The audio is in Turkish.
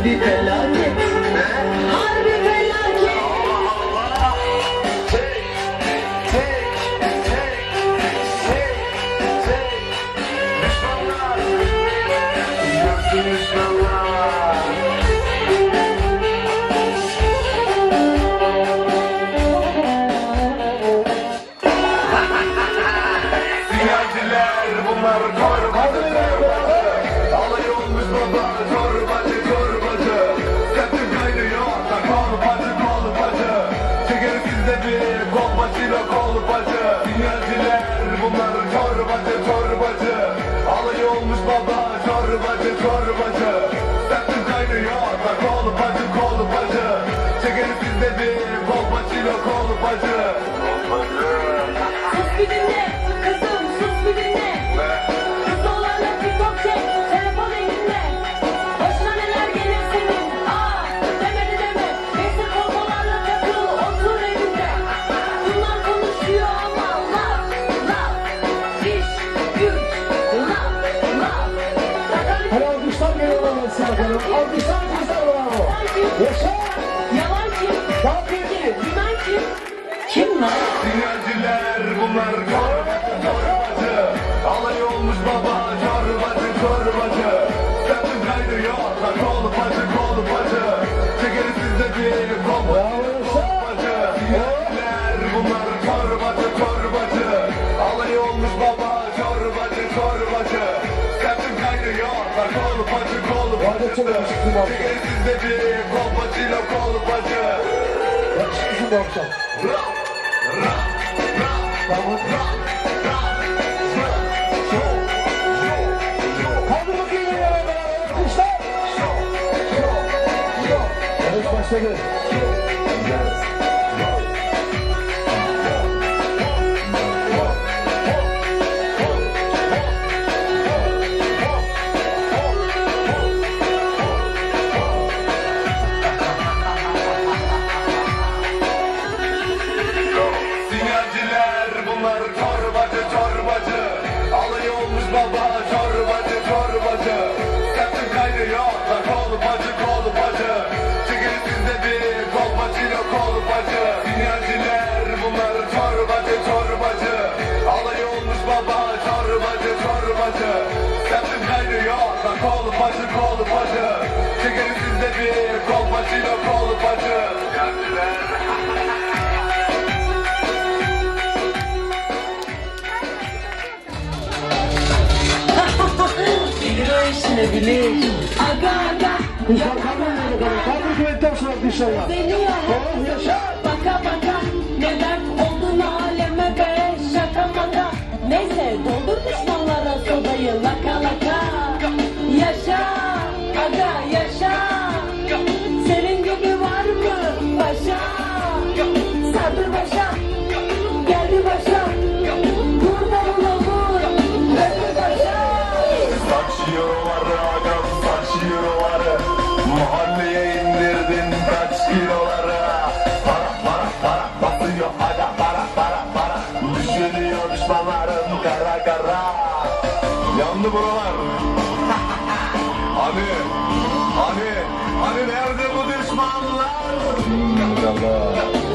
Harbi felaket. Harbi felaket. Tek, tek, tek, tek, tek. Düşmanlar. Gördünüz mü? acı Sertin kaynıyor bak oğlum acı kolup Çekeriz biz bir bomba çilo kolup acı Kolup bir dinle. Alkışlar kızlar bravo. Yaşa. Yalan kim? Yunan kim? Kim lan? Sinyalciler bunlar çorbacı çorbacı Alay olmuş baba çorbacı çorbacı Sesim kaynıyor da kolpacı kolpacı Çekeriz bir kolpacı kolpacı Sinyalciler bunlar çorbacı çorbacı Alay olmuş baba çorbacı çorbacı Sesim kaynıyor da kolpacı kolpacı Çekeriz sizde bir kolpacıyla kolpacı Yakışıklısın bu akşam. Tamam. Kaldır bakayım yine beraber. Alkışlar. Evet başladı. Sinyalciler kolpacı Sinyalciler Bilir o işini bilir. Aga aga. Böyle kalın. Kaldır kuvvetten sonra inşallah. Deniyor. Oh yaşa. Baka baka. Ne dert oldun aleme be. Şaka maka. Neyse doldur düşmanlara sodayı laka laka. Sardır başa. Geldi başa. Vur davula vur. Geldi başa. Saçıyorlar agam saçıyorlar Mahalleye indirdin kaç kiloları Para para para basıyor aga para para para Düşünüyor düşmanların kara kara Yandı buralar Hani Hani Hani nerede bu düşmanlar Allah